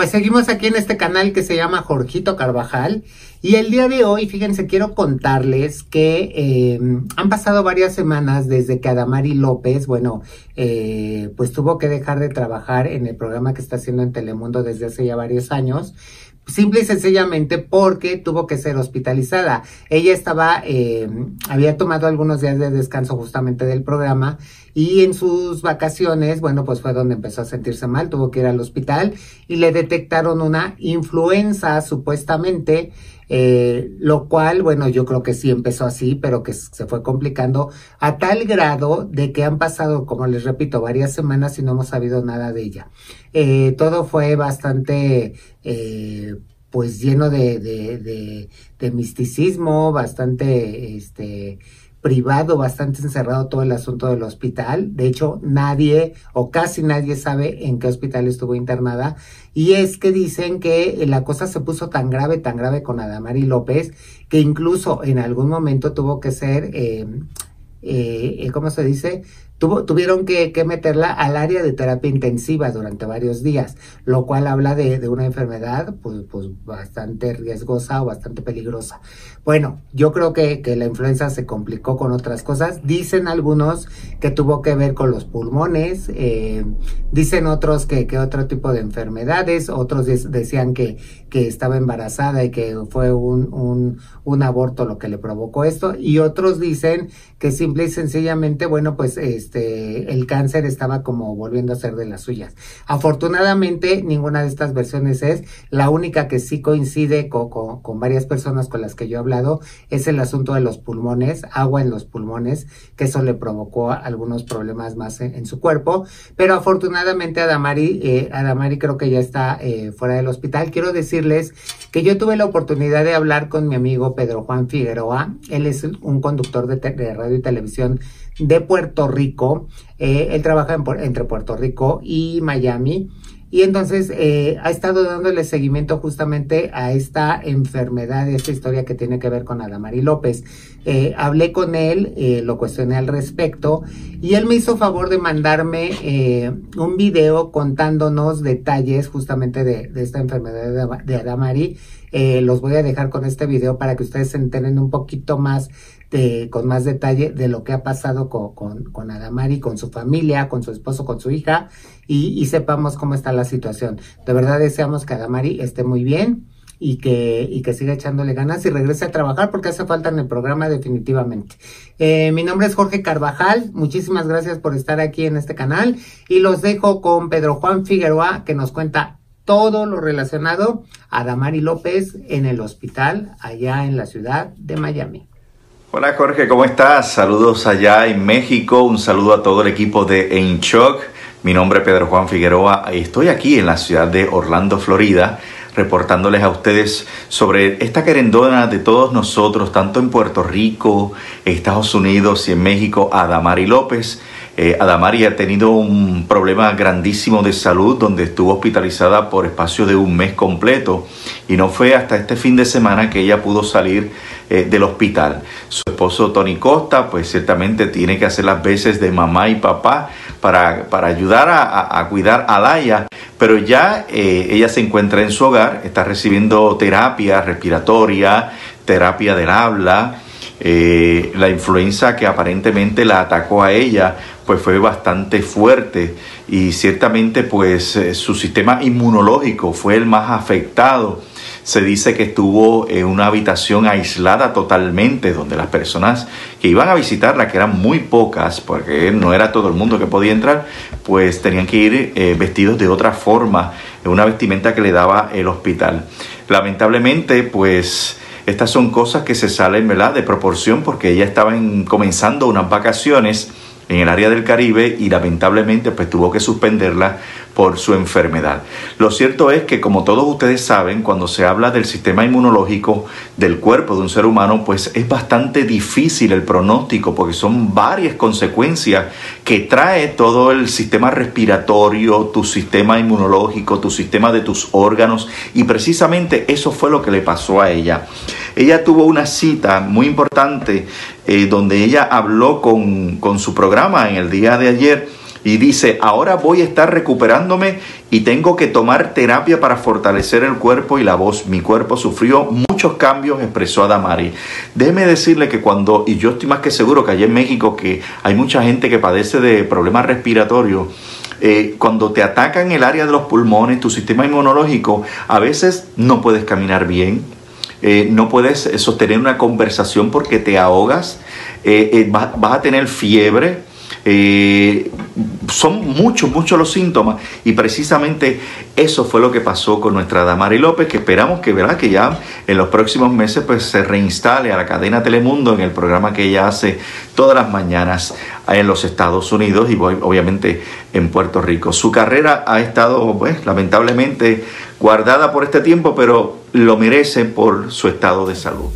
Pues seguimos aquí en este canal que se llama Jorgito Carvajal. Y el día de hoy, fíjense, quiero contarles que eh, han pasado varias semanas desde que Adamari López, bueno, eh, pues tuvo que dejar de trabajar en el programa que está haciendo en Telemundo desde hace ya varios años simple y sencillamente porque tuvo que ser hospitalizada. Ella estaba, eh, había tomado algunos días de descanso justamente del programa y en sus vacaciones, bueno, pues fue donde empezó a sentirse mal, tuvo que ir al hospital y le detectaron una influenza supuestamente, eh, lo cual, bueno, yo creo que sí empezó así, pero que se fue complicando a tal grado de que han pasado, como les repito, varias semanas y no hemos sabido nada de ella. Eh, todo fue bastante... Eh, pues lleno de, de, de, de misticismo, bastante, este, privado, bastante encerrado todo el asunto del hospital. De hecho, nadie o casi nadie sabe en qué hospital estuvo internada. Y es que dicen que la cosa se puso tan grave, tan grave con Adamari López, que incluso en algún momento tuvo que ser, eh, eh, ¿cómo se dice? Tuvieron que, meterla al área de terapia intensiva durante varios días, lo cual habla de, una enfermedad pues, pues, bastante riesgosa o bastante peligrosa. Bueno, yo creo que, la influenza se complicó con otras cosas. Dicen algunos que tuvo que ver con los pulmones, eh, dicen otros que, que, otro tipo de enfermedades, otros decían que, que estaba embarazada y que fue un, un, un aborto lo que le provocó esto, y otros dicen que simple y sencillamente, bueno, pues este, el cáncer estaba como volviendo a ser de las suyas. Afortunadamente, ninguna de estas versiones es. La única que sí coincide con, varias personas con las que yo he hablado es el asunto de los pulmones, agua en los pulmones, que eso le provocó algunos problemas más en, su cuerpo. Pero afortunadamente, Adamari, eh, Adamari creo que ya está eh, fuera del hospital. Quiero decirles que yo tuve la oportunidad de hablar con mi amigo Pedro Juan Figueroa. Él es un conductor de radio y televisión de Puerto Rico. Eh, él trabaja entre Puerto Rico y Miami. Y entonces eh, ha estado dándole seguimiento justamente a esta enfermedad, esta historia que tiene que ver con Adamari López. Eh, hablé con él, lo cuestioné al respecto y él me hizo favor de mandarme un video contándonos detalles justamente de, esta enfermedad de, de Adamari. los voy a dejar con este video para que ustedes se enteren un poquito más con más detalle de lo que ha pasado con, con, con, Adamari, con su familia, con su esposo, con su hija, y, sepamos cómo está la situación. De verdad deseamos que Adamari esté muy bien y que, y que siga echándole ganas y regrese a trabajar porque hace falta en el programa definitivamente. Eh, mi nombre es Jorge Carvajal, muchísimas gracias por estar aquí en este canal y los dejo con Pedro Juan Figueroa que nos cuenta todo lo relacionado a Adamari López en el hospital allá en la ciudad de Miami. Hola Jorge, ¿cómo estás? Saludos allá en México, un saludo a todo el equipo de En Shock. Mi nombre es Pedro Juan Figueroa y estoy aquí en la ciudad de Orlando, Florida, reportándoles a ustedes sobre esta querendona de todos nosotros, tanto en Puerto Rico, Estados Unidos y en México, Adamari López. Eh, Adamari ha tenido un problema grandísimo de salud donde estuvo hospitalizada por espacio de un mes completo y no fue hasta este fin de semana que ella pudo salir eh, del hospital. Su esposo Tony Costa, pues ciertamente tiene que hacer las veces de mamá y papá para, para ayudar a, cuidar a Laia, pero ya eh, ella se encuentra en su hogar, está recibiendo terapia respiratoria, terapia del habla. Eh, la influenza que aparentemente la atacó a ella pues fue bastante fuerte y ciertamente pues su sistema inmunológico fue el más afectado se dice que estuvo en una habitación aislada totalmente, donde las personas que iban a visitarla, que eran muy pocas, porque no era todo el mundo que podía entrar, pues tenían que ir eh, vestidos de otra forma, en una vestimenta que le daba el hospital. Lamentablemente, pues estas son cosas que se salen ¿verdad? de proporción porque ella estaba comenzando unas vacaciones en el área del Caribe y lamentablemente pues tuvo que suspenderla por su enfermedad. Lo cierto es que como todos ustedes saben, cuando se habla del sistema inmunológico del cuerpo de un ser humano, pues es bastante difícil el pronóstico porque son varias consecuencias que trae todo el sistema respiratorio, tu sistema inmunológico, tu sistema de tus órganos y precisamente eso fue lo que le pasó a ella. Ella tuvo una cita muy importante eh, donde ella habló con, con su programa en el día de ayer y dice, ahora voy a estar recuperándome y tengo que tomar terapia para fortalecer el cuerpo y la voz. Mi cuerpo sufrió muchos cambios, expresó Adamari. Déjeme decirle que cuando, y yo estoy más que seguro que allá en México que hay mucha gente que padece de problemas respiratorios, eh, cuando te atacan el área de los pulmones, tu sistema inmunológico, a veces no puedes caminar bien, eh, no puedes sostener una conversación porque te ahogas, eh, vas, a tener fiebre, eh, son muchos, muchos los síntomas y precisamente eso fue lo que pasó con nuestra Damari López, que esperamos que, ¿verdad? que ya en los próximos meses pues, se reinstale a la cadena Telemundo en el programa que ella hace todas las mañanas en los Estados Unidos y obviamente en Puerto Rico. Su carrera ha estado, pues, lamentablemente guardada por este tiempo, pero lo merece por su estado de salud.